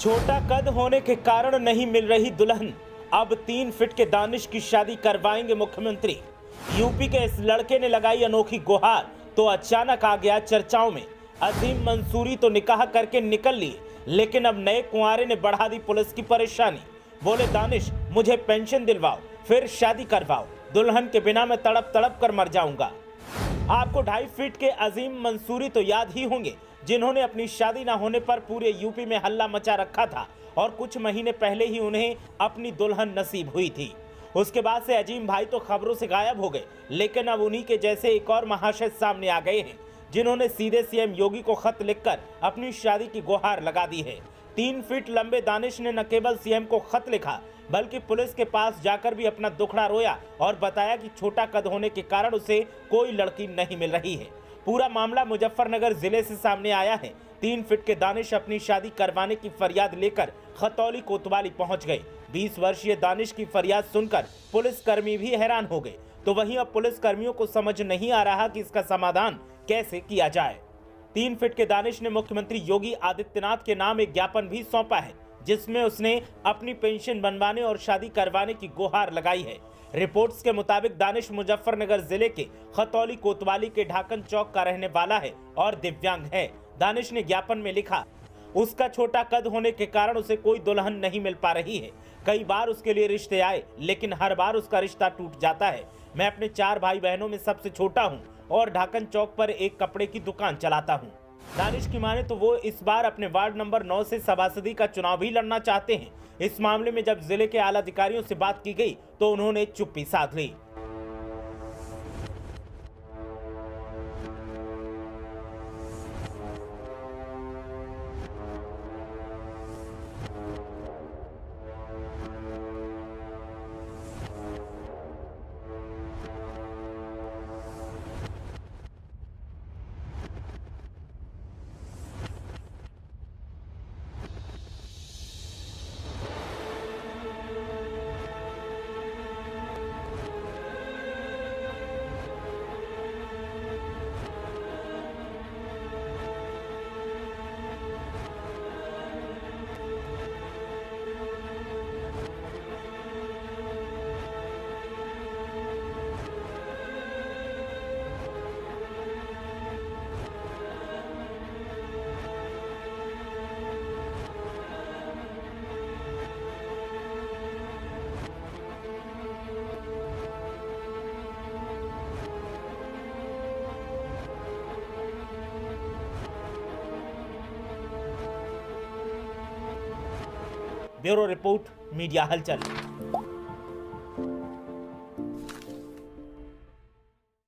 छोटा कद होने के कारण नहीं मिल रही दुल्हन। अब तीन फिट के दानिश की शादी करवाएँगे मुख्यमंत्री। यूपी के इस लड़के ने लगाई अनोखी गुहार तो अचानक आ गया चर्चाओं में। अजीम मंसूरी तो निकाह करके निकल लिए लेकिन अब नए कुंवारे ने बढ़ा दी पुलिस की परेशानी। बोले, दानिश, मुझे पेंशन दिलवाओ, फिर शादी करवाओ। दुल्हन के बिना मैं तड़प तड़प कर मर जाऊँगा। आपको ढाई फीट के अजीम मंसूरी तो याद ही होंगे। जिन्होंने अपनी शादी न होने पर पूरे यूपी में हल्ला मचा रखा था और कुछ महीने पहले ही उन्हें अपनी दुल्हन नसीब हुई थी। उसके बाद से अजीम भाई तो खबरों से गायब हो गए, लेकिन अब उन्हीं के जैसे एक और महाशय सामने आ गए हैं, जिन्होंने सीधे सीएम योगी को खत लिखकर अपनी शादी की गुहार लगा दी है। तीन फीट लंबे दानिश ने न केवल सीएम को खत लिखा, बल्कि पुलिस के पास जाकर भी अपना दुखड़ा रोया और बताया कि छोटा कद होने के कारण उसे कोई लड़की नहीं मिल रही है। पूरा मामला मुजफ्फरनगर ज़िले से सामने आया है। तीन फिट के दानिश अपनी शादी करवाने की फरियाद लेकर खतौली कोतवाली पहुँच गए। 20 वर्षीय दानिश की फरियाद सुनकर पुलिस कर्मी भी हैरान हो गए। तो वहीं अब पुलिस कर्मियों को समझ नहीं आ रहा कि इसका समाधान कैसे किया जाए। तीन फिट के दानिश ने मुख्यमंत्री योगी आदित्यनाथ के नाम एक ज्ञापन भी सौंपा है, जिसमें उसने अपनी पेंशन बनवाने और शादी करवाने की गुहार लगाई है। रिपोर्ट्स के मुताबिक दानिश मुजफ्फरनगर ज़िले के खतौली कोतवाली के ढाकन चौक का रहने वाला है और दिव्यांग है। दानिश ने ज्ञापन में लिखा, उसका छोटा कद होने के कारण उसे कोई दुल्हन नहीं मिल पा रही है। कई बार उसके लिए रिश्ते आए, लेकिन हर बार उसका रिश्ता टूट जाता है। मैं अपने चार भाई बहनों में सबसे छोटा हूँ और ढाकन चौक पर एक कपड़े की दुकान चलाता हूँ। दानिश की माने तो वो इस बार अपने वार्ड नंबर 9 से सभासदी का चुनाव भी लड़ना चाहते हैं। इस मामले में जब ज़िले के आला अधिकारियों से बात की गई तो उन्होंने चुप्पी साध ली। ब्यूरो रिपोर्ट मीडिया हलचल।